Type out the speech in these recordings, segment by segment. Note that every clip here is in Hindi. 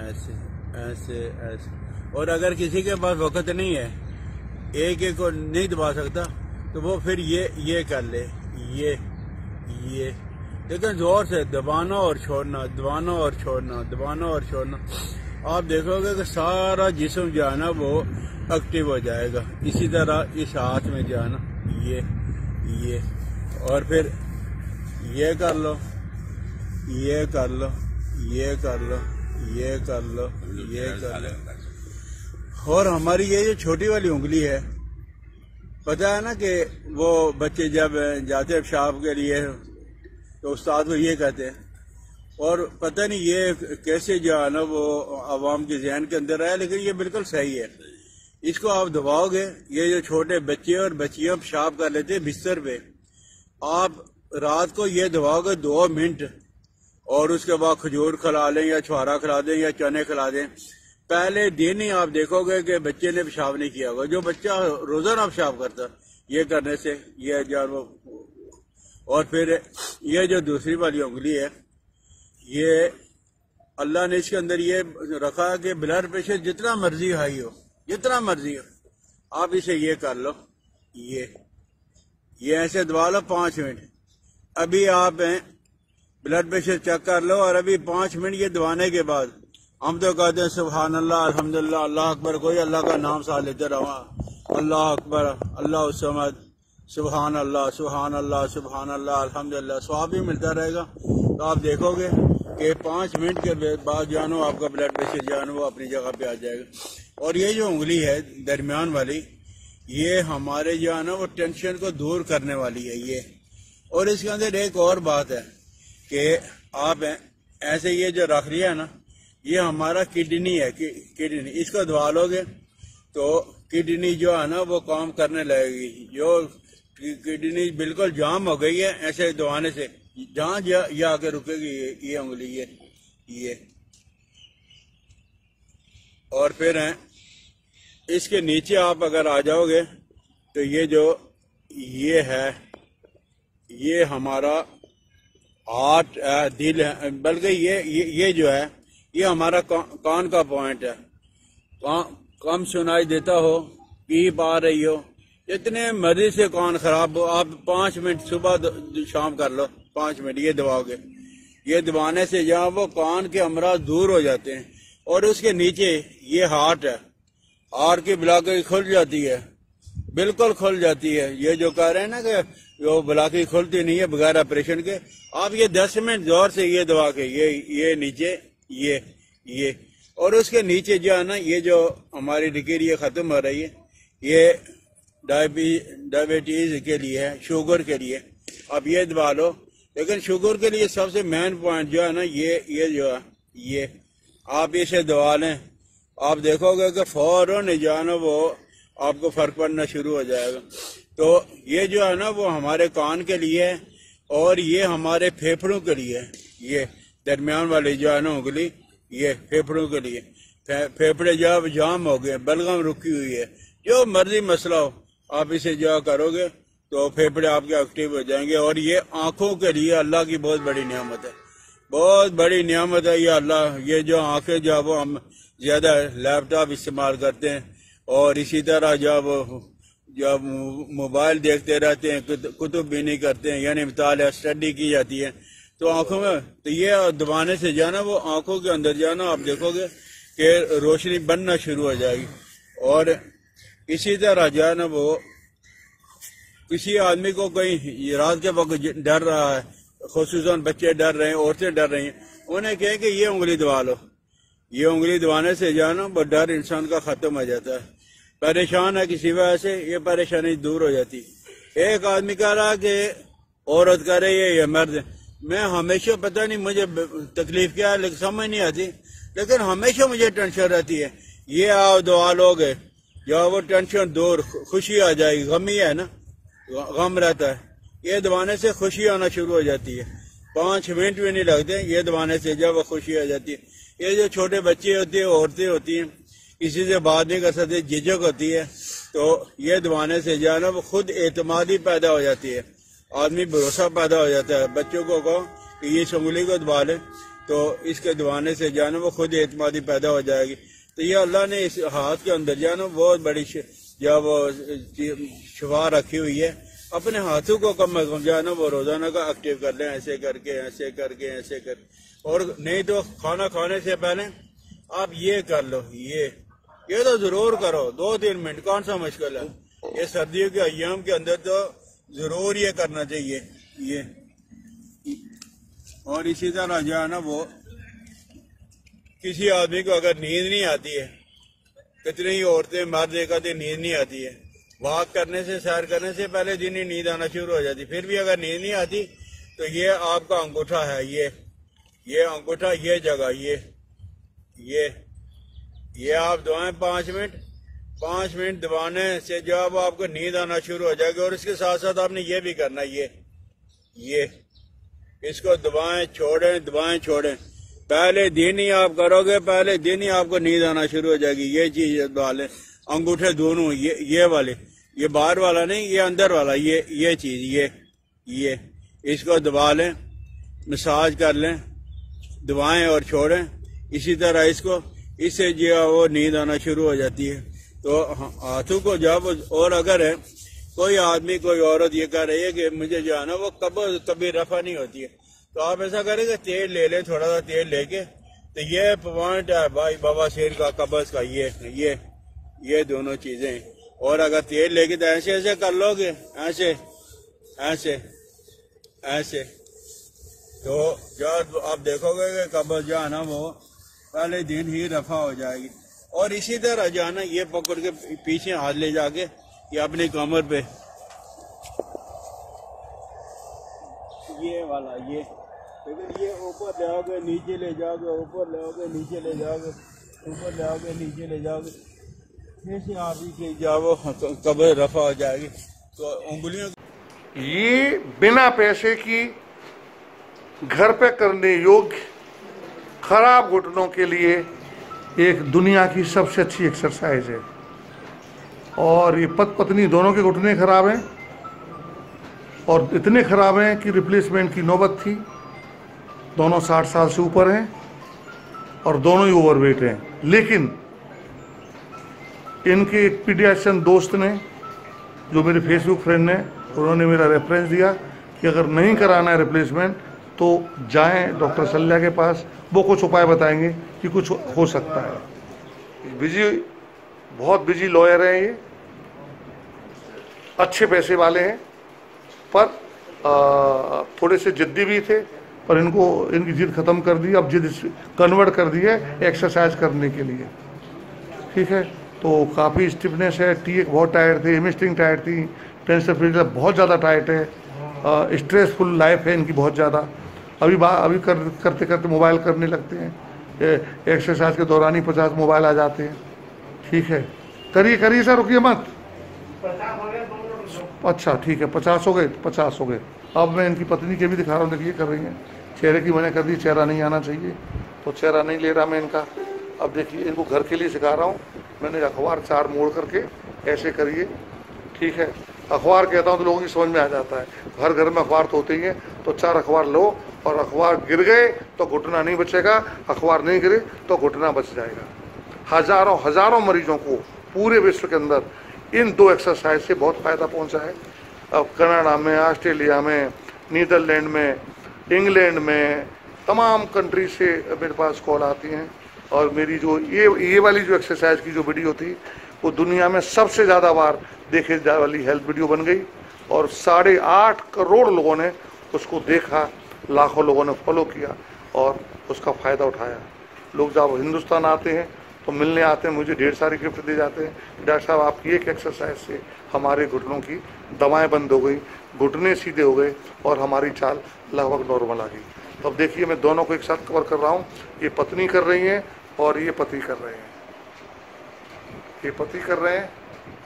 ऐसे ऐसे ऐसे। और अगर किसी के पास वक्त नहीं है, एक एक को नहीं दबा सकता तो वो फिर ये ये कर ले, ये ये। लेकिन ज़ोर से दबाना और छोड़ना, दबाना और छोड़ना, दबाना और छोड़ना। आप देखोगे कि सारा जिसम जो है ना, वो एक्टिव हो जाएगा। इसी तरह इस हाथ में जो है ना, ये ये। और फिर ये कर लो, ये कर लो, ये कर लो। ये कर लो ये कर लो। और हमारी ये जो छोटी वाली उंगली है पता है ना कि वो बच्चे जब जाते हैं पेशाब के लिए तो उस्ताद को ये कहते हैं और पता नहीं ये कैसे जो है ना वो आवाम के जहन के अंदर आया लेकिन ये बिल्कुल सही है। इसको आप दबाओगे ये जो छोटे बच्चे और बच्चियाँ पेशाब कर लेते हैं बिस्तर पे आप रात को ये दबाओगे दो मिनट और उसके बाद खजूर खिला लें या छुहारा खिला दें या चने खिला दें। पहले दिन ही आप देखोगे कि बच्चे ने पेशाब नहीं किया होगा जो बच्चा रोज़ाना पेशाब करता, ये करने से ये जान और फिर ये जो दूसरी वाली उंगली है, ये अल्लाह ने इसके अंदर ये रखा कि ब्लड प्रेशर जितना मर्ज़ी हाई हो, जितना मर्ज़ी हो, आप इसे ये कर लो, ये। ये ऐसे दबा लो पाँच मिनट। अभी आप ब्लड प्रेशर चेक कर लो और अभी पाँच मिनट ये दबाने के बाद हम तो कहते हैं सुबहान अल्लाह अल्हम्दुलिल्लाह, अल्लाह अकबर, कोई अल्लाह का नाम साथ लेते रहा अल्लाह अकबर, अल्लाह समद सुबहान अल्लाह सुबहान अल्लाह सुबहान अल्लाह अल्हम्दुलिल्लाह। स्वाब भी मिलता रहेगा। तो आप देखोगे कि पाँच मिनट के बाद जानो आपका ब्लड प्रेशर जानो वो अपनी जगह पे आ जाएगा। और ये जो उंगली है दरमियान वाली, ये हमारे जो है ना, वो टेंशन को दूर करने वाली है, ये। और इसके अंदर एक और बात है। कि आप ऐसे ये जो रख लिया है ना ये हमारा किडनी है किडनी। इसको दबा लोगे तो किडनी जो है ना वो काम करने लगेगी। जो किडनी बिल्कुल जाम हो गई है ऐसे दबाने से। जहाँ ये आके रुकेगी ये, ये उंगली ये ये। और फिर है इसके नीचे आप अगर आ जाओगे तो ये जो ये है ये हमारा हार्ट दिल बल्कि ये, ये ये जो है ये हमारा कान का पॉइंट है? कम सुनाई देता हो पी पा रही हो इतने मर्ज़ी से कान खराब हो? आप पाँच मिनट सुबह शाम कर लो पाँच मिनट ये दबाओगे। ये दबाने से जहाँ वो कान के अमराज दूर हो जाते हैं और उसके नीचे ये हार्ट है। हार्ट की ब्लॉकेज खुल जाती है बिल्कुल खुल जाती है। ये जो कह रहे हैं ना कि वो ब्लॉकेज खुलती नहीं है बगैर ऑपरेशन के। आप ये दस मिनट ज़ोर से ये दबा के, ये ये नीचे, ये ये। और उसके नीचे जो है ना, ये जो हमारी डिग्री ये खत्म हो रही है, ये डायबिटीज़ के लिए है, शुगर के लिए। आप ये दबा लो। लेकिन शुगर के लिए सबसे मेन पॉइंट जो है ना, ये ये जो है, ये। आप इसे दबा लें। आप देखोगे कि फ़ौरन जो है ना, वो आपको फ़र्क पड़ना शुरू हो जाएगा। तो ये जो है ना वो हमारे कान के लिए है और ये हमारे फेफड़ों के लिए है ये दरमियान वाली जो है ना उंगली ये फेफड़ों के लिए। फे, फेफड़े जब जाम हो गए बलगम रुकी हुई है। जो मर्ज़ी मसला हो आप इसे जो करोगे तो फेफड़े आपके एक्टिव हो जाएँगे और ये आँखों के लिए अल्लाह की बहुत बड़ी नियामत है। बहुत बड़ी नियामत है ये अल्लाह ये जो आँखें जो वो हम ज़्यादा लैपटॉप इस्तेमाल करते हैं और इसी तरह जब जब मोबाइल देखते रहते हैं कुतुब भी नहीं करते हैं, यानी मताल स्टडी की जाती है। तो आँखों में तो ये दबाने से जाना, वो आँखों के अंदर जाना, आप देखोगे कि रोशनी बनना शुरू हो जाएगी। और इसी तरह जो है ना, वो किसी आदमी को कहीं रात के वक्त डर रहा है खसूस बच्चे डर रहे हैं, औरतें डर रही हैं, उन्हें कहें कि ये उंगली दबा लो। ये उंगली दबाने से जो है ना, वो डर इंसान का खत्म हो जाता है। परेशान है किसी वजह से, ये परेशानी दूर हो जाती है। एक आदमी कह रहा कि, औरत करे ये ये मर्द। मैं हमेशा, पता नहीं मुझे तकलीफ़ क्या है, लेकिन समझ नहीं आती। लेकिन हमेशा मुझे टेंशन रहती है। ये आओ, दुआ लोगे जो वो टेंशन दूर खुशी आ जाएगी, गम ही है ना? गम रहता है। ये दबाने से खुशी आना शुरू हो जाती है। पाँच मिनट भी नहीं लगते, ये दबाने से जब खुशी आ जाती है। ये जो छोटे बच्चे होते हैं, औरतें होती हैं किसी से बात नहीं कर सकते, झिझक होती है। तो ये दबाने से जो है ना, वो खुद एतमादी पैदा हो जाती है। आदमी भरोसा पैदा हो जाता है। बच्चों को कहो कि ये उंगली को दबा ले। तो इसके दबाने से जो है ना, वो खुद एतमादी पैदा हो जाएगी। तो ये अल्लाह ने इस हाथ के अंदर जो है ना, बहुत बड़ी जो वो शफा रखी हुई है। अपने हाथों को कम अज कम जो है ना, वो रोज़ाना का एक्टिव कर लें, ऐसे करके ऐसे करके, ऐसे कर और नहीं तो खाना खाने से पहले आप ये कर लो, ये। ये तो ज़रूर करो। दो तीन मिनट, कौन सा मुश्किल है? ये सर्दियों के अयाम के अंदर तो ज़रूर ये करना चाहिए। ये। और इसी तरह जो है ना वो, किसी आदमी को अगर नींद नहीं आती है, कितनी ही औरतें मर्द एक आधी नींद नहीं आती है, वॉक करने से, सैर करने से पहले दिन ही नींद आना शुरू हो जाती फिर भी अगर नींद नहीं आती तो ये आपका अंगूठा है, ये। ये अंगूठा, ये जगह, ये। ये। ये आप दबाएँ पाँच मिनट पाँच मिनट दबाने से जो अब आपको नींद आना शुरू हो जाएगी और इसके साथ साथ आपने ये भी करना ये ये, इसको दबाएँ, छोड़ें दबाएँ, छोड़ें। पहले दिन ही आप करोगे, पहले दिन ही आपको नींद आना शुरू हो जाएगी, ये चीज़ दबा लें अंगूठे दोनों, ये ये वाले, ये बाहर वाला नहीं, ये अंदर वाला, ये ये चीज़, ये ये, इसको दबा लें, मसाज कर लें, दबाएँ और छोड़ें, इसी तरह इसको इससे जो है वो नींद आना शुरू हो जाती है। तो हाथों को जब और अगर है कोई आदमी, कोई औरत ये कह रही है कि मुझे जो है ना वो कब कभी रफा नहीं होती है। तो आप ऐसा करेंगे तेल ले लें, थोड़ा सा तेल लेके तो ये पॉइंट है भाई, बाबा शेर का कब्ज का ये ये ये दोनों चीज़ें। और अगर तेल लेके तो ऐसे ऐसे कर लोगे, ऐसे ऐसे ऐसे। तो जब आप देखोगे कि कब्ज जो है ना वो पहले दिन ही रफा हो जाएगी। और इसी तरह जो है ना ये पकड़ के पीछे हाथ ले जाके ये अपनी कमर पे। ये वाला, ये। लेकिन ये ऊपर ले आओगे, नीचे ले जाओगे, ऊपर ले आओगे, नीचे ले जाओगे, ऊपर ले आओगे, नीचे ले जाओगे। जैसे आप ही के जाओ कब्र रफा हो जाएगी। तो उंगलियों ये बिना पैसे की घर पे करने योग्य खराब घुटनों के लिए एक दुनिया की सबसे अच्छी एक्सरसाइज है। और ये पत पत्नी दोनों के घुटने खराब हैं और इतने खराब हैं कि रिप्लेसमेंट की नौबत थी। दोनों साठ साल से ऊपर हैं और दोनों ही ओवरवेट हैं। लेकिन इनके एक पीडियाशन दोस्त ने, जो मेरे फेसबुक फ्रेंड ने उन्होंने मेरा रेफरेंस दिया कि अगर नहीं कराना है रिप्लेसमेंट तो जाएँ डॉक्टर सल्या के पास वो कुछ उपाय बताएँगे कि कुछ हो सकता है। बिज़ी बहुत बिज़ी लॉयर हैं ये। अच्छे पैसे वाले हैं पर आ, थोड़े से जिद्दी भी थे पर इनको इनकी जिद ख़त्म कर दी अब जिद कन्वर्ट कर दी है एक्सरसाइज करने के लिए। ठीक है? तो काफ़ी स्टिफनेस है टी बहुत टायर्ड थी एमिस्टिंग टायर्ड थी टेंसर टेंशन बहुत ज़्यादा टाइट है स्ट्रेसफुल लाइफ है इनकी बहुत ज़्यादा। अभी अभी कर करते करते मोबाइल करने लगते हैं। एक्सरसाइज के दौरान ही पचास मोबाइल आ जाते हैं। ठीक है। करिए करिए सर, रुकिए मत। अच्छा ठीक है। पचास हो गए, पचास हो गए। अब मैं इनकी पत्नी के भी दिखा रहा हूँ, देखिए, कर रही हैं। चेहरे की मैंने कर दी, चेहरा नहीं आना चाहिए। तो चेहरा नहीं ले रहा मैं इनका। अब देखिए, इनको घर के लिए सिखा रहा हूँ। मैंने अखबार चार मोड़ करके ऐसे करिए। ठीक है। अखबार कहता हूँ तो लोगों की समझ में आ जाता है। घर घर में अखबार तो होते ही तो चार अखबार लो और अखबार गिर गए तो घुटना नहीं बचेगा। अखबार नहीं गिरे तो घुटना बच जाएगा। हज़ारों हज़ारों मरीजों को पूरे विश्व के अंदर इन दो एक्सरसाइज से बहुत फ़ायदा पहुँचा है। अब कनाडा में, ऑस्ट्रेलिया में, नीदरलैंड में, इंग्लैंड में तमाम कंट्री से मेरे पास कॉल आती हैं। और मेरी जो ये ये वाली जो एक्सरसाइज की जो वीडियो थी, वो दुनिया में सबसे ज़्यादा बार देखे जाने वाली हेल्थ वीडियो बन गई और साढ़े आठ करोड़ लोगों ने उसको देखा, लाखों लोगों ने फॉलो किया और उसका फ़ायदा उठाया। लोग जब हिंदुस्तान आते हैं तो मिलने आते हैं, मुझे ढेर सारे गिफ्ट दी जाते हैं। डॉक्टर साहब, आपकी एक एक्सरसाइज से हमारे घुटनों की दवाएँ बंद हो गई, घुटने सीधे हो गए और हमारी चाल लगभग नॉर्मल आ गई। तो अब देखिए, मैं दोनों को एक साथ कवर कर रहा हूँ। ये पत्नी कर रही हैं और ये पति कर रहे हैं। ये पति कर रहे हैं।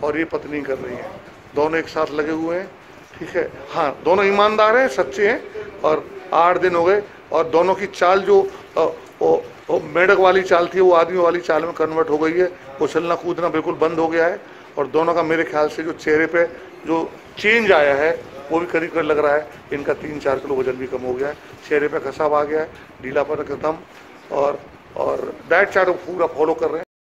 और ये पत्नी कर रही हैं। दोनों एक साथ लगे हुए हैं, ठीक है? हाँ दोनों ईमानदार हैं, सच्चे हैं, और आठ दिन हो गए, और दोनों की चाल जो वो मेढक वाली चाल थी, वो आदमी वाली चाल में कन्वर्ट हो गई है। उछलना कूदना बिल्कुल बंद हो गया है, और दोनों का मेरे ख्याल से जो चेहरे पे जो चेंज आया है, वो भी करीब कर लग रहा है। इनका तीन चार किलो वज़न भी कम हो गया है। चेहरे पे खसाब आ गया है, ढीलापन खत्म और और डाइट चार्ट पूरा फॉलो कर रहे हैं।